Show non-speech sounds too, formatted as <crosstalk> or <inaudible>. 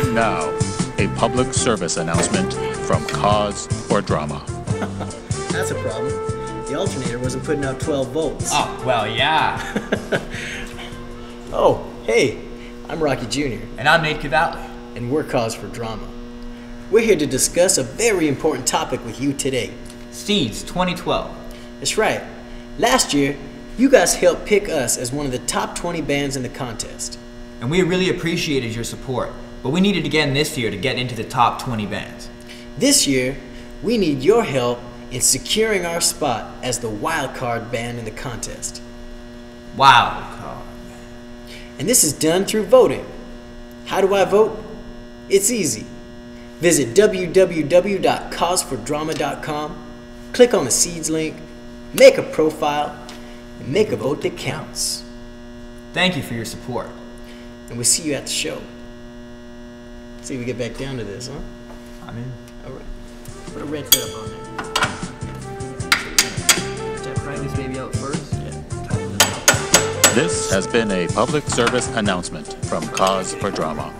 And now, a public service announcement from Cause for Drama. <laughs> That's a problem. The alternator wasn't putting out 12 volts. Oh, well, yeah. <laughs> Oh, hey, I'm Rocky Jr., And I'm Nate Cavalli. and we're Cause for Drama. We're here to discuss a very important topic with you today. Seeds 2012. That's right. Last year, you guys helped pick us as one of the top 20 bands in the contest. And we really appreciated your support, but we need it again this year to get into the top 20 bands. This year, we need your help in securing our spot as the wild card band in the contest. Wow. Carl. And this is done through voting. How do I vote? It's easy. Visit www.causefordrama.com, click on the Seeds link, make a profile, and make a vote that counts. Thank you for your support. And we'll see you at the show. See if we get back down to this, huh? I'm in. All right. Put a red flip on there. Try this baby out first. This has been a public service announcement from Cause for Drama.